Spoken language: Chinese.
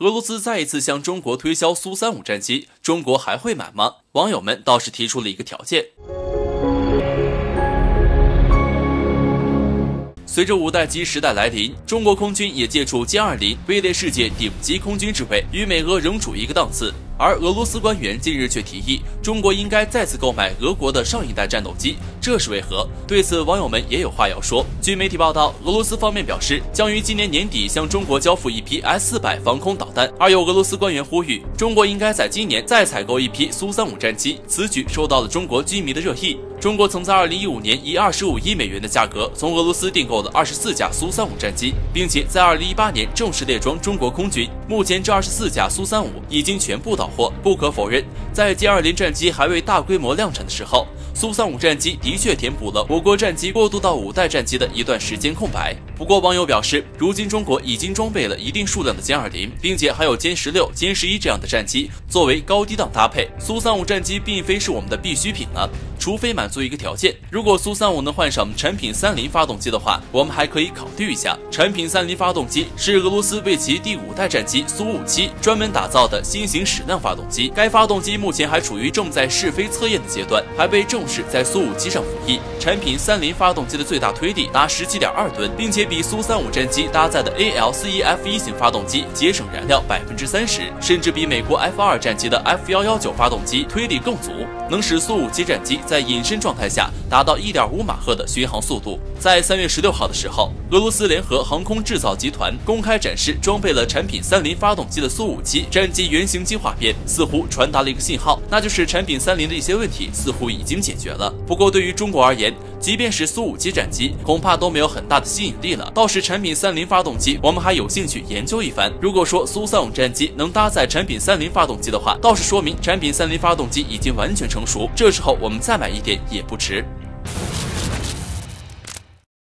俄罗斯再一次向中国推销苏三五战机，中国还会买吗？网友们倒是提出了一个条件。随着五代机时代来临，中国空军也借助歼二零位列世界顶级空军之位，与美俄仍处一个档次。而俄罗斯官员近日却提议，中国应该再次购买俄国的上一代战斗机，这是为何？对此，网友们也有话要说。据媒体报道，俄罗斯方面表示，将于今年年底向中国交付一批 S 四百防空导弹。而有俄罗斯官员呼吁，中国应该在今年再采购一批苏三五战机。此举受到了中国军迷的热议。中国曾在二零一五年以二十五亿美元的价格从俄罗斯订购了二十四架苏三五战机，并且在二零一八年正式列装中国空军。目前，这二十四架苏三五已经全部到或。不可否认，在歼二零战机还未大规模量产的时候，苏三五战机的确填补了我国战机过渡到五代战机的一段时间空白。不过，网友表示，如今中国已经装备了一定数量的歼二零，并且还有歼十六、歼十一这样的战机作为高低档搭配。苏三五战机并非是我们的必需品了。除非满足一个条件，如果苏三五能换上产品三零发动机的话，我们还可以考虑一下。产品三零发动机是俄罗斯为其第五代战机苏五七专门打造的新型矢量发动机，该发动机目前还处于正在试飞测验的阶段，还被正式在苏五七上服役。产品三零发动机的最大推力达十七点二吨，并且比苏三五战机搭载的 AL 四一 F 一型发动机节省燃料百分之三十，甚至比美国 F 二战机的 F 幺幺九发动机推力更足，能使苏五七战机在隐身状态下达到一点五马赫的巡航速度。在三月十六号的时候，俄罗斯联合航空制造集团公开展示装备了产品三零发动机的苏五七战机原型机画面，似乎传达了一个信号，那就是产品三零的一些问题似乎已经解决了。不过对于中国而言，即便是苏五七战机，恐怕都没有很大的吸引力了。倒是产品三零发动机，我们还有兴趣研究一番。如果说苏三五战机能搭载产品三零发动机的话，倒是说明产品三零发动机已经完全成熟。这时候我们再买一点也不迟。